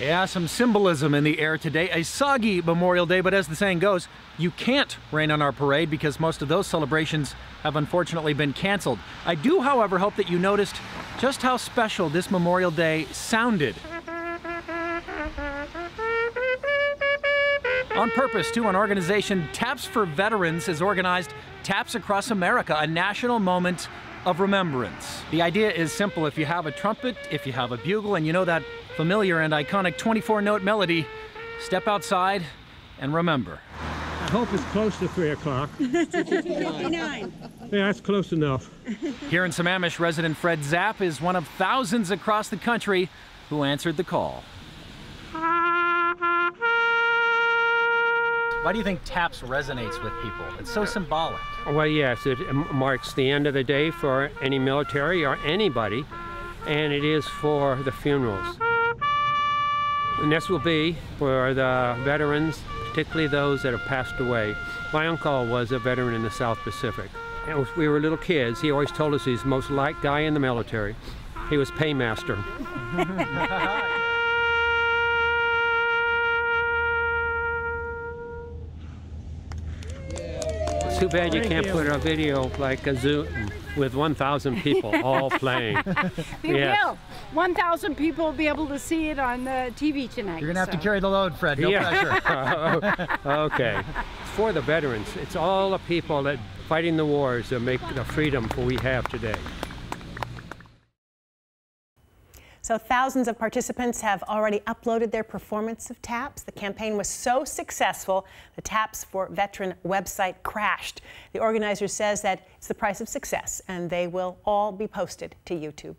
Yeah, some symbolism in the air today. A soggy Memorial Day, but as the saying goes, you can't rain on our parade because most of those celebrations have unfortunately been canceled. I do, however, hope that you noticed just how special this Memorial Day sounded. On purpose, too, an organization, Taps for Veterans, has organized Taps Across America, a national moment of remembrance. The idea is simple. If you have a trumpet, if you have a bugle, and you know that familiar and iconic 24-note melody, step outside and remember. I hope it's close to 3 o'clock. 59. Yeah, that's close enough. Here in Sammamish, resident Fred Zapp is one of thousands across the country who answered the call. Why do you think taps resonates with people? It's so symbolic. Well, yes, it marks the end of the day for any military or anybody, and it is for the funerals. And this will be for the veterans, particularly those that have passed away. My uncle was a veteran in the South Pacific. And we were little kids, he always told us he's the most liked guy in the military. He was paymaster. It's too bad you Thank can't you. put a video like a Zoom with 1,000 people all playing. We Yes. will. 1,000 people will be able to see it on the TV tonight. You're gonna have to carry the load, Fred. No pressure. Okay. It's for the veterans. It's all the people that fighting the wars that make the freedom for we have today. So thousands of participants have already uploaded their performance of TAPS. The campaign was so successful, the TAPS for Veteran website crashed. The organizer says that it's the price of success, and they will all be posted to YouTube.